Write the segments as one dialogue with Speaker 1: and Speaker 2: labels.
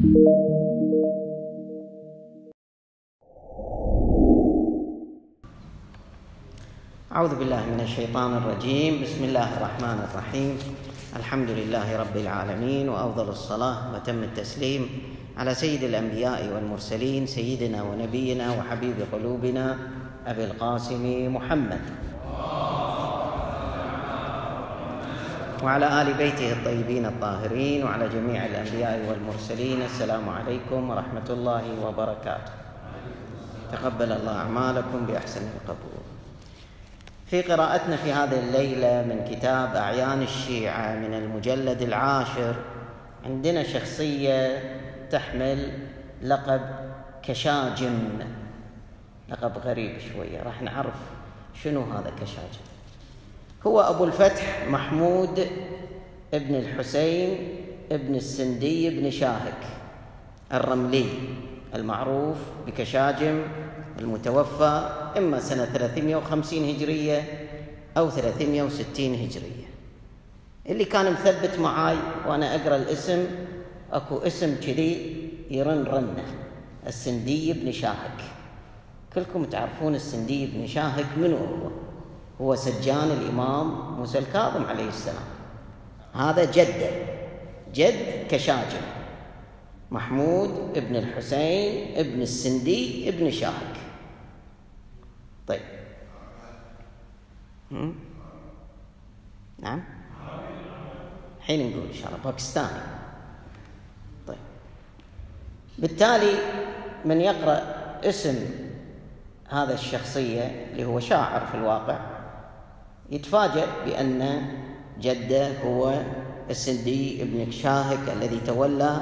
Speaker 1: أعوذ بالله من الشيطان الرجيم. بسم الله الرحمن الرحيم. الحمد لله رب العالمين وأفضل الصلاة وتم التسليم على سيد الأنبياء والمرسلين سيدنا ونبينا وحبيب قلوبنا أبي القاسم محمد. وعلى آل بيته الطيبين الطاهرين وعلى جميع الأنبياء والمرسلين. السلام عليكم ورحمة الله وبركاته. تقبل الله أعمالكم بأحسن القبول. في قراءتنا في هذه الليلة من كتاب أعيان الشيعة من المجلد العاشر عندنا شخصية تحمل لقب كشاجم. لقب غريب شوية راح نعرف شنو هذا كشاجم. هو أبو الفتح محمود ابن الحسين ابن السندي بن شاهك الرملي المعروف بكشاجم المتوفى إما سنة 350 هجرية أو 360 هجرية. اللي كان مثبت معاي وأنا أقرأ الاسم أكو اسم كذي يرن رنة السندي بن شاهك. كلكم تعرفون السندي بن شاهك منو هو؟ هو سجان الإمام موسى الكاظم عليه السلام. هذا جده جد كشاجم محمود ابن الحسين ابن السندي ابن شاهك. طيب. نعم. حين نقول إن شاء الله باكستاني. طيب. بالتالي من يقرأ اسم هذا الشخصية اللي هو شاعر في الواقع يتفاجأ بأن جده هو السندي ابن شاهك الذي تولى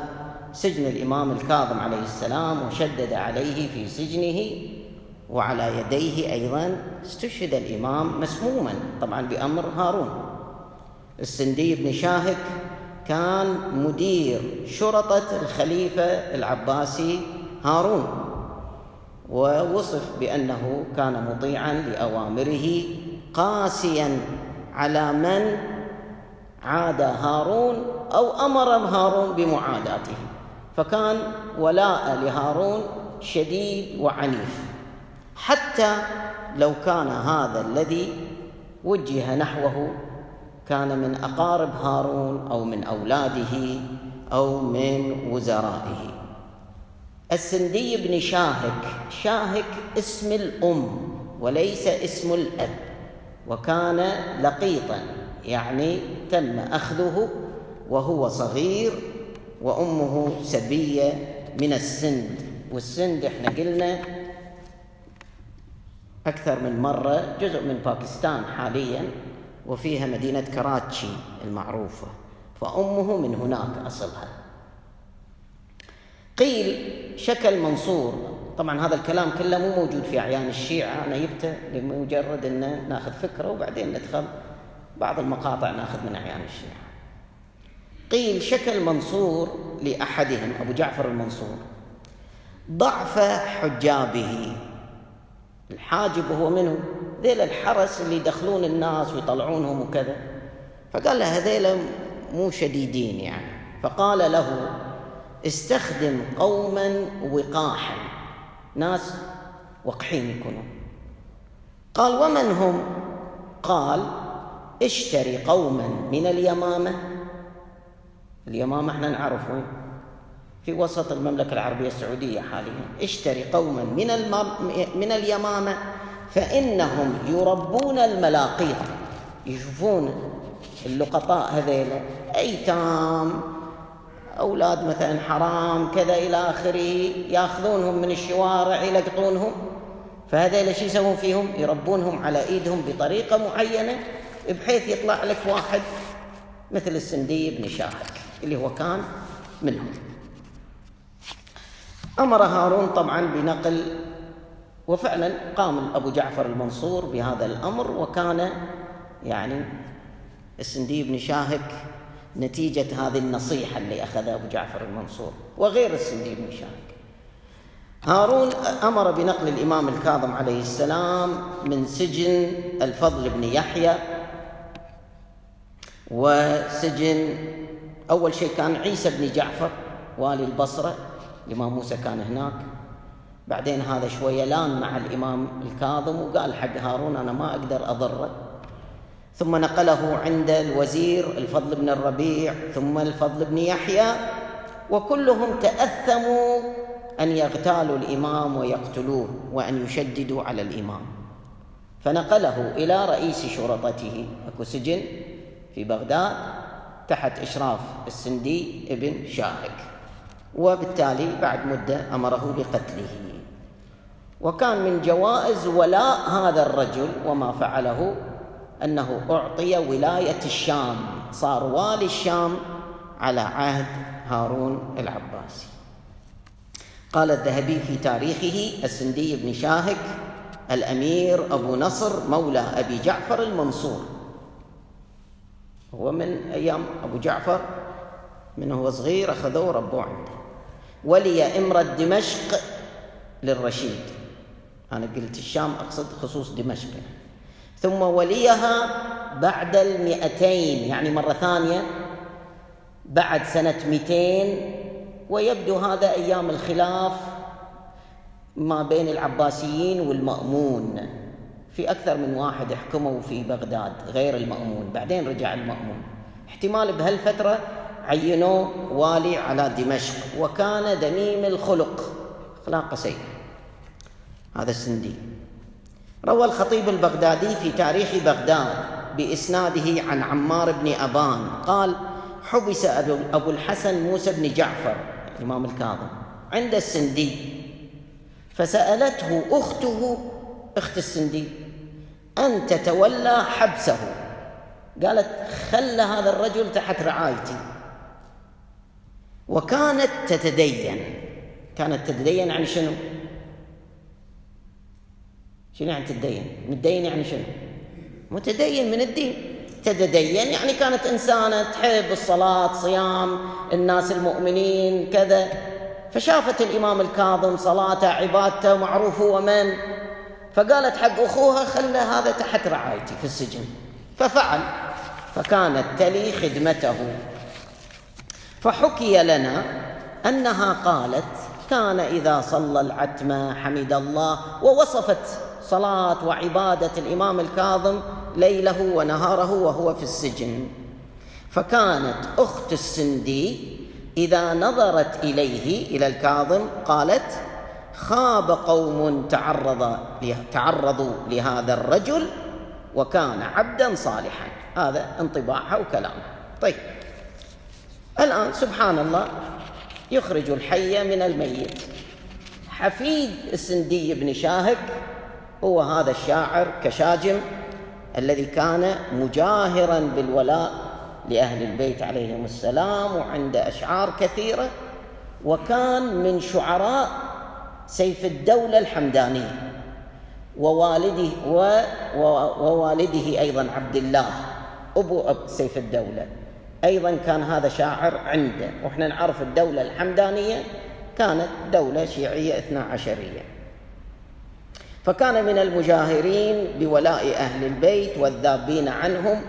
Speaker 1: سجن الإمام الكاظم عليه السلام وشدد عليه في سجنه وعلى يديه أيضا استشهد الإمام مسموما طبعا بأمر هارون. السندي بن شاهك كان مدير شرطة الخليفة العباسي هارون ووصف بأنه كان مطيعا لأوامره قاسيا على من عاد هارون أو أمر هارون بمعاداته. فكان ولاء لهارون شديد وعنيف. حتى لو كان هذا الذي وجه نحوه كان من أقارب هارون أو من أولاده أو من وزرائه. السندي بن شاهك شاهك اسم الأم وليس اسم الأب. وكان لقيطا يعني تم أخذه وهو صغير وأمه سبية من السند والسند إحنا قلنا أكثر من مرة جزء من باكستان حاليا وفيها مدينة كراتشي المعروفة. فأمه من هناك أصلها. قيل شكل منصور طبعا هذا الكلام كله مو موجود في أعيان الشيعة. أنا جبته لمجرد أن ناخذ فكرة وبعدين ندخل بعض المقاطع ناخذ من أعيان الشيعة. قيل شكل منصور لأحدهم أبو جعفر المنصور ضعف حجابه. الحاجب هو منه ذيل الحرس اللي يدخلون الناس ويطلعونهم وكذا. فقال له هذيل مو شديدين يعني. فقال له استخدم قوما وقاحا. ناس وقحين يكونوا. قال ومن هم؟ قال اشتري قوما من اليمامة. اليمامة إحنا نعرف وين؟ في وسط المملكة العربية السعودية حاليا. اشتري قوما من من اليمامة فإنهم يربون الملاقيط. يشوفون اللقطاء هذيلا أيتام؟ أولاد مثلا حرام كذا إلى آخره يأخذونهم من الشوارع يلقطونهم فهذيلا شو يسوون فيهم؟ يربونهم على إيدهم بطريقة معينة بحيث يطلع لك واحد مثل السندي بن شاهد اللي هو كان منهم أمر هارون طبعا بنقل وفعلا قام أبو جعفر المنصور بهذا الأمر وكان يعني السندي بن شاهك نتيجة هذه النصيحة اللي أخذها أبو جعفر المنصور وغير السندي بن شاهك هارون أمر بنقل الإمام الكاظم عليه السلام من سجن الفضل بن يحيى وسجن أول شيء كان عيسى بن جعفر والي البصرة الإمام موسى كان هناك. بعدين هذا شوية لأن مع الإمام الكاظم وقال حق هارون أنا ما أقدر أضره. ثم نقله عند الوزير الفضل بن الربيع ثم الفضل بن يحيى وكلهم تأثموا أن يغتالوا الإمام ويقتلوه وأن يشددوا على الإمام. فنقله إلى رئيس شرطته أكو سجن في بغداد تحت إشراف السندي ابن شاهك. وبالتالي بعد مدة أمره بقتله. وكان من جوائز ولاء هذا الرجل وما فعله أنه أعطي ولاية الشام. صار والي الشام على عهد هارون العباسي. قال الذهبي في تاريخه السندي بن شاهك الأمير أبو نصر مولى أبي جعفر المنصور. هو من أيام أبو جعفر من هو صغير أخذوه ربوه عنده. ولي إمرة دمشق للرشيد. أنا قلت الشام أقصد خصوص دمشق. ثم وليها بعد المئتين يعني مرة ثانية بعد سنة مئتين ويبدو هذا أيام الخلاف ما بين العباسيين والمأمون. في أكثر من واحد حكموا في بغداد غير المأمون بعدين رجع المأمون. احتمال بهالفترة عينوه والي على دمشق وكان ذميم الخلق أخلاقه سيئة هذا السندي. روى الخطيب البغدادي في تاريخ بغداد بإسناده عن عمار بن أبان. قال حبس أبو الحسن موسى بن جعفر الإمام الكاظم عند السندي فسألته أخته أخت السندي أن تتولى حبسه قالت خل هذا الرجل تحت رعايتي وكانت تتدين. كانت تتدين عن شنو؟ شنو يعني تتدين متدين يعني شنو؟ متدين من الدين. تتدين يعني كانت إنسانة تحب الصلاة صيام الناس المؤمنين كذا. فشافت الإمام الكاظم صلاته عبادته معروف هو من؟ فقالت حق أخوها خلى هذا تحت رعايتي في السجن. ففعل. فكانت تلي خدمته. فحكي لنا أنها قالت كان إذا صلى العتمة حمد الله ووصفت صلاة وعبادة الإمام الكاظم ليله ونهاره وهو في السجن. فكانت أخت السندي إذا نظرت إليه إلى الكاظم قالت خاب قوم تعرض تعرضوا لهذا الرجل وكان عبدا صالحا. هذا انطباعها وكلامها. طيب. الآن سبحان الله يخرج الحي من الميت. حفيد السندي بن شاهك هو هذا الشاعر كشاجم الذي كان مجاهرا بالولاء لأهل البيت عليهم السلام وعند أشعار كثيرة وكان من شعراء سيف الدولة الحمداني ووالده و ووالده أيضا عبد الله أبو أب سيف الدولة. أيضا كان هذا شاعر عنده وإحنا نعرف الدولة الحمدانية كانت دولة شيعية اثنا عشرية. فكان من المجاهرين بولاء أهل البيت والذابين عنهم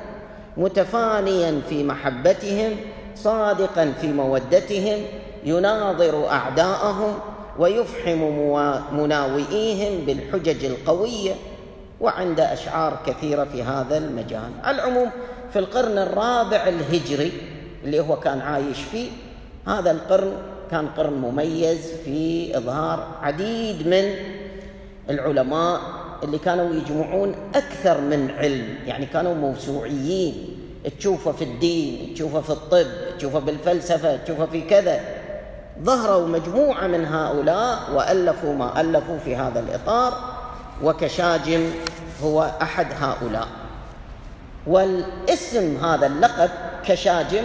Speaker 1: متفانيا في محبتهم صادقا في مودتهم يناظر أعداءهم ويفحم مناوئيهم بالحجج القوية وعند أشعار كثيرة في هذا المجال. على العموم في القرن الرابع الهجري اللي هو كان عايش فيه هذا القرن كان قرن مميز في إظهار عديد من العلماء اللي كانوا يجمعون أكثر من علم يعني كانوا موسوعيين. تشوفه في الدين تشوفه في الطب تشوفه بالفلسفة تشوفه في كذا. ظهروا مجموعة من هؤلاء وألفوا ما ألفوا في هذا الإطار وكشاجم هو أحد هؤلاء. والاسم هذا اللقب كشاجم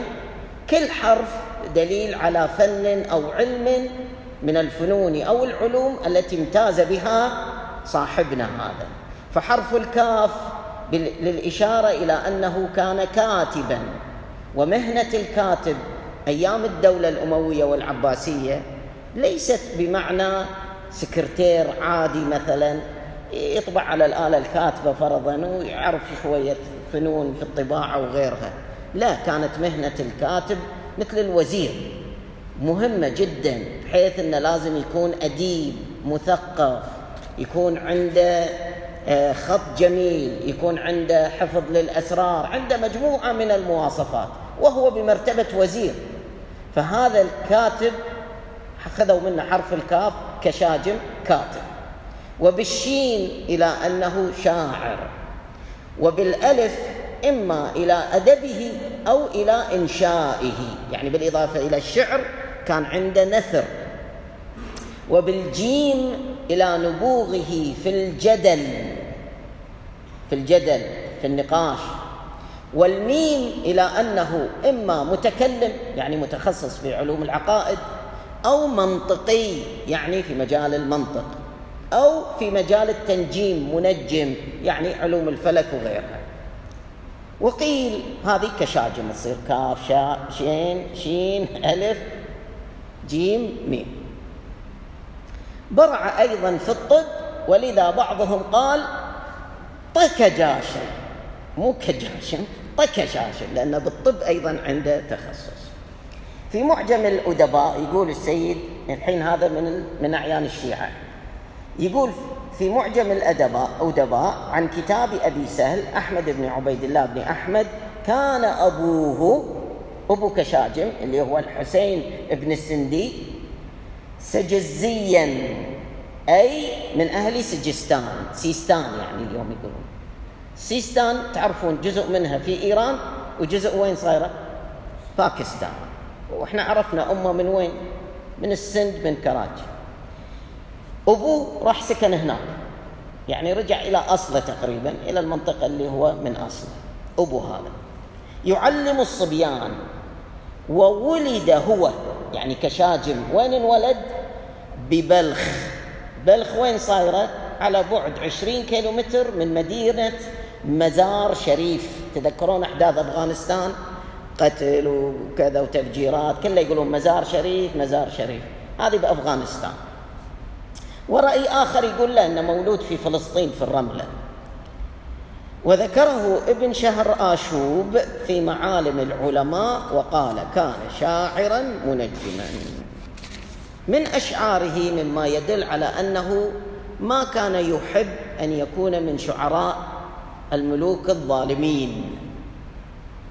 Speaker 1: كل حرف دليل على فن أو علم من الفنون أو العلوم التي امتاز بها صاحبنا هذا. فحرف الكاف للإشارة إلى أنه كان كاتبا. ومهنة الكاتب أيام الدولة الأموية والعباسية ليست بمعنى سكرتير عادي مثلا يطبع على الآلة الكاتبة فرضا ويعرف شوية فنون في الطباعة وغيرها. لا كانت مهنة الكاتب مثل الوزير. مهمة جدا بحيث أنه لازم يكون أديب مثقف. يكون عنده آه، خط جميل يكون عنده حفظ للأسرار عنده مجموعة من المواصفات وهو بمرتبة وزير. فهذا الكاتب أخذوا منه حرف الكاف كشاجم كاتب. وبالشين إلى أنه شاعر. وبالألف إما إلى أدبه أو إلى إنشائه. يعني بالإضافة إلى الشعر كان عنده نثر. وبالجيم إلى نبوغه في الجدل في الجدل في النقاش. والميم إلى أنه إما متكلم يعني متخصص في علوم العقائد أو منطقي يعني في مجال المنطق أو في مجال التنجيم منجم يعني علوم الفلك وغيرها. وقيل هذه كشاجم تصير كاف شاء شين شين ألف جيم ميم. برع أيضا في الطب ولذا بعضهم قال طكجاشم مو كجاشم طكجاشم لأن بالطب أيضا عنده تخصص. في معجم الأدباء يقول السيد الحين هذا من من أعيان الشيعة يقول في معجم الأدباء أدباء عن كتاب أبي سهل أحمد بن عبيد الله بن أحمد كان أبوه أبو كشاجم اللي هو الحسين بن السندي سجزيا. أي من أهل سجستان. سيستان يعني اليوم يقولون. سيستان تعرفون جزء منها في إيران وجزء وين صايرة؟ باكستان. وإحنا عرفنا أمة من وين؟ من السند من كراجي أبوه راح سكن هناك. يعني رجع إلى أصله تقريبا إلى المنطقة اللي هو من أصله. أبو هذا. يعلم الصبيان. وولد هو. يعني كشاجم وين انولد؟ ببلخ. بلخ وين صايرة؟ على بعد عشرين كيلو متر من مدينة مزار شريف. تذكرون أحداث أفغانستان؟ قتل وكذا وتفجيرات. كله يقولون مزار شريف مزار شريف. هذه بأفغانستان. ورأي آخر يقول له أنه مولود في فلسطين في الرملة. وذكره ابن شهر آشوب في معالم العلماء وقال كان شاعرا منجما. من أشعاره مما يدل على أنه ما كان يحب أن يكون من شعراء الملوك الظالمين.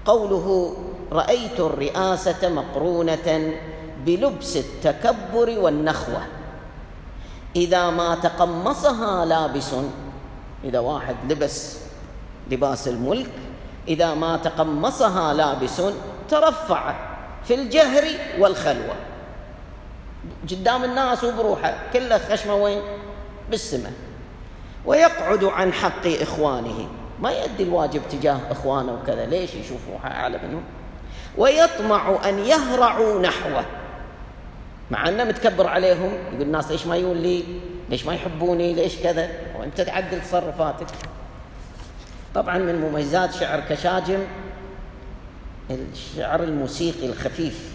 Speaker 1: قوله رأيت الرئاسة مقرونة بلبس التكبر والنخوة. إذا ما تقمصها لابس. إذا واحد لبس لباس الملك إذا ما تقمصها لابس ترفع في الجهر والخلوة. قدام الناس وبروحه كله خشمة وين؟ بالسماء. ويقعد عن حق إخوانه. ما يؤدي الواجب تجاه إخوانه وكذا ليش يشوفوا أعلى منهم؟ ويطمع أن يهرعوا نحوه. مع أنه متكبر عليهم يقول الناس ليش ما يقول لي؟ ليش ما يحبوني؟ ليش كذا؟ وأنت تعدل تصرفاتك. طبعا من مميزات شعر كشاجم الشعر الموسيقي الخفيف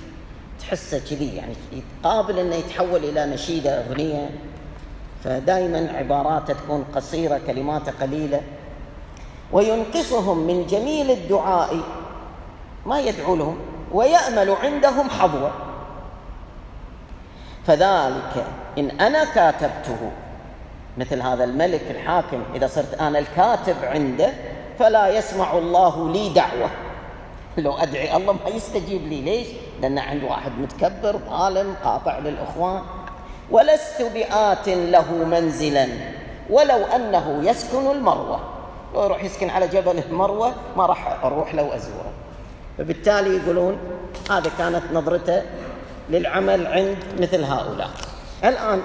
Speaker 1: تحسه كذي يعني قابل إنه يتحول إلى نشيدة أغنية. فدائما عباراته تكون قصيرة كلماته قليلة. وينقصهم من جميل الدعاء ما يدعو لهم ويأمل عندهم حظوة. فذلك إن أنا كاتبته مثل هذا الملك الحاكم. إذا صرت أنا الكاتب عنده فلا يسمع الله لي دعوة. لو أدعي الله ما يستجيب لي. ليش؟ لأن عند واحد متكبر ظالم قاطع للإخوان. ولست بآت له منزلا ولو أنه يسكن المروة. لو يروح يسكن على جبل المروة ما راح أروح له وأزوره فبالتالي يقولون هذا كانت نظرته للعمل عند مثل هؤلاء. الآن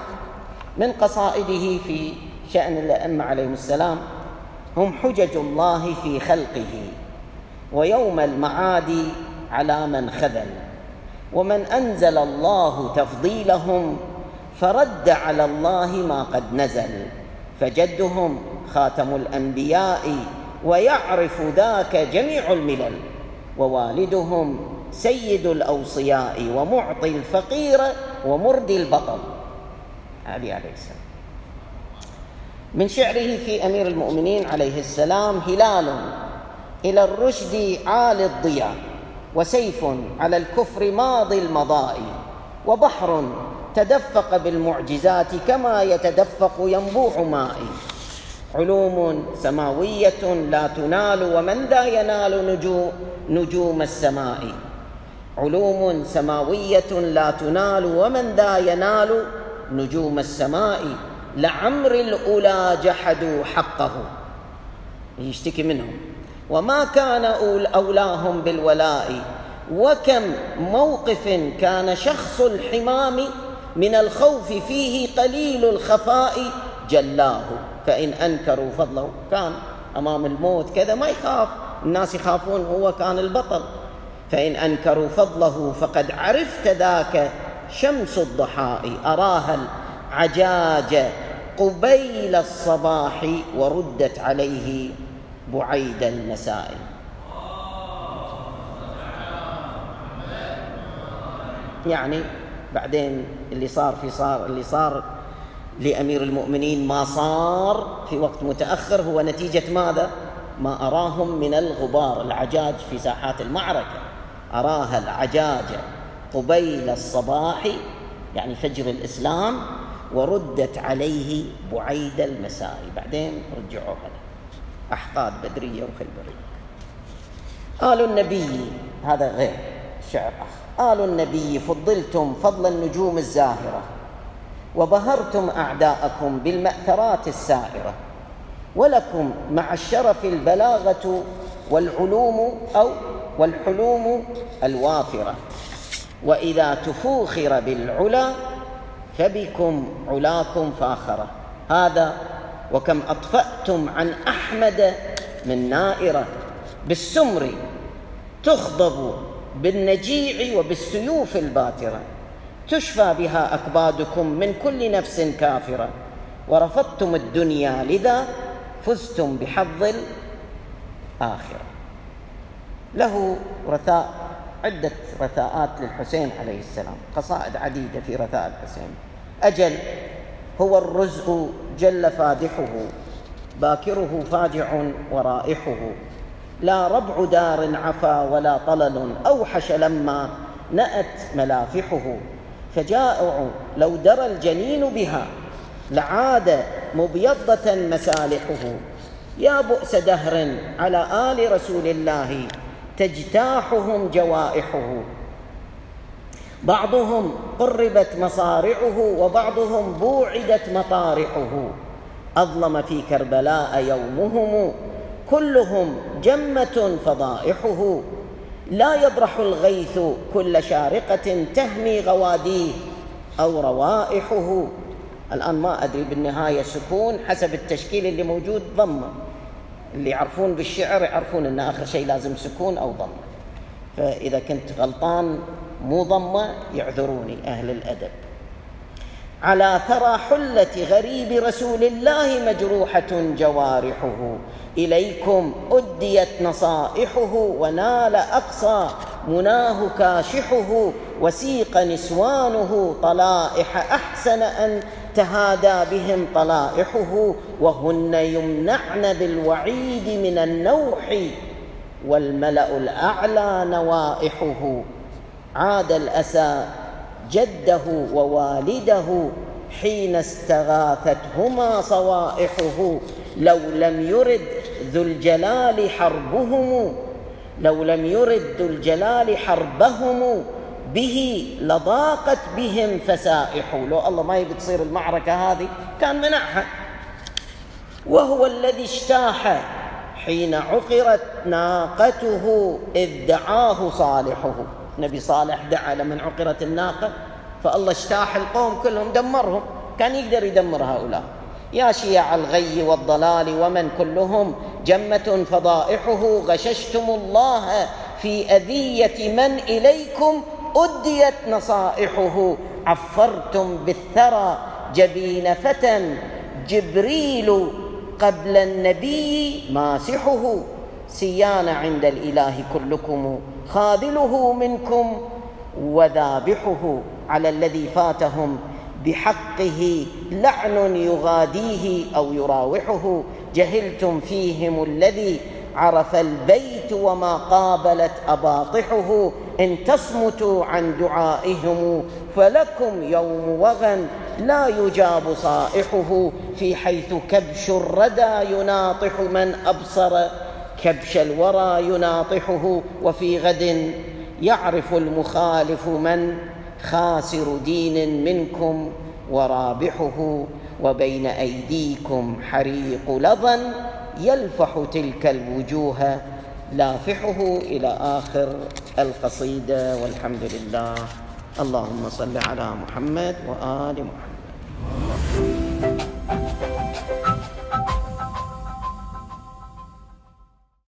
Speaker 1: من قصائده في شأن الأئمة عليهم السلام هم حجج الله في خلقه ويوم المعاد على من خذل ومن أنزل الله تفضيلهم فرد على الله ما قد نزل فجدهم خاتم الأنبياء ويعرف ذاك جميع الملل ووالدهم سيد الأوصياء ومعطي الفقير ومردي البطل. علي عليه السلام. من شعره في أمير المؤمنين عليه السلام هلال إلى الرشد عالي الضياء وسيف على الكفر ماضي المضاء وبحر تدفق بالمعجزات كما يتدفق ينبوع ماء. علوم سماوية لا تنال ومن ذا ينال نجوم, نجوم السماء. علوم سماوية لا تنال ومن ذا ينال نجوم السماء لعمر الأولى جحدوا حقه. يشتكي منهم. وما كان أولاهم بالولاء. وكم موقف كان شخص الحمام من الخوف فيه قليل الخفاء جلاه. فإن أنكروا فضله كان أمام الموت كذا ما يخاف. الناس يخافون هو كان البطل. فإن أنكروا فضله فقد عرفت ذاك شمس الضحاء أراها العجاج قبيل الصباح وردت عليه بعيد المساء يعني بعدين اللي صار في صار اللي صار لأمير المؤمنين ما صار في وقت متأخر هو نتيجة ماذا؟ ما أراهم من الغبار العجاج في ساحات المعركة. أراها العجاج. قبيل الصباح يعني فجر الإسلام وردت عليه بعيد المساء. بعدين رجعوها له أحقاد بدرية وخيبريه آل النبي هذا غير شعر آخر. آل النبي فضلتم فضل النجوم الزاهرة وبهرتم أعداءكم بالمأثرات السائرة ولكم مع الشرف البلاغة والعلوم أو والحلوم الوافرة. وإذا تفوخر بالعلا فبكم علاكم فاخرة هذا وكم أطفأتم عن أحمد من نائرة. بالسمر تخضب بالنجيع وبالسيوف الباترة. تشفى بها أكبادكم من كل نفس كافرة. ورفضتم الدنيا لذا فزتم بحظ الآخرة. له رثاء عدة رثاءات للحسين عليه السلام قصائد عديدة في رثاء الحسين. أجل هو الرزق جل فادحه باكره فاجع ورائحه. لا ربع دار عفا ولا طلل أوحش لما نأت ملافحه. فجائع لو درى الجنين بها لعاد مبيضة مسالحه. يا بؤس دهر على آل رسول الله تجتاحهم جوائحه. بعضهم قربت مصارعه وبعضهم بوعدت مطارحه. أظلم في كربلاء يومهم. كلهم جمة فضائحه. لا يبرح الغيث كل شارقة تهمي غواديه أو روائحه. الآن ما أدري بالنهاية سكون حسب التشكيل اللي موجود ضمة اللي يعرفون بالشعر يعرفون أن آخر شيء لازم سكون أو ضمة. فإذا كنت غلطان مو ضمة يعذروني أهل الأدب. على ثرى حلة غريب رسول الله مجروحة جوارحه. إليكم أديت نصائحه ونال أقصى مناه كاشحه. وسيق نسوانه طلائح أحسن أن تهادى بهم طلائحه وهن يمنعن بالوعيد من النوح والملأ الأعلى نوائحه. عاد الأسى جده ووالده حين استغاثتهما صوائحه. لو لم يرد ذو الجلال حربهم لو لم يرد ذو الجلال حربهم به لضاقت بهم فسائح. لو الله ما يبي تصير المعركة هذه كان منعها. وهو الذي اجتاح حين عقرت ناقته إذ دعاه صالحه. نبي صالح دعا لمن عقرت الناقة فالله اجتاح القوم كلهم دمرهم. كان يقدر يدمر هؤلاء. يا شيع الغي والضلال ومن كلهم؟ جمة فضائحه غششتم الله في أذية من إليكم أديت نصائحه. عفرتم بالثرى جبين فتى. جبريل قبل النبي ماسحه. سيان عند الإله كلكم خاذله منكم وذابحه. على الذي فاتهم بحقه لعن يغاديه أو يراوحه. جهلتم فيهم الذي عرف البيت وما قابلت أباطحه. إن تصمتوا عن دعائهم فلكم يوم وغن لا يجاب صائحه في حيث كبش الردى يناطح من أبصر كبش الورى يناطحه وفي غد يعرف المخالف من خاسر دين منكم ورابحه وبين أيديكم حريق لظى يلفح تلك الوجوه لافحه إلى آخر القصيدة والحمد لله. اللهم صل على محمد وآل محمد.